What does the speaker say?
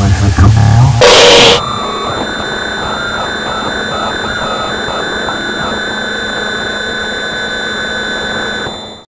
forces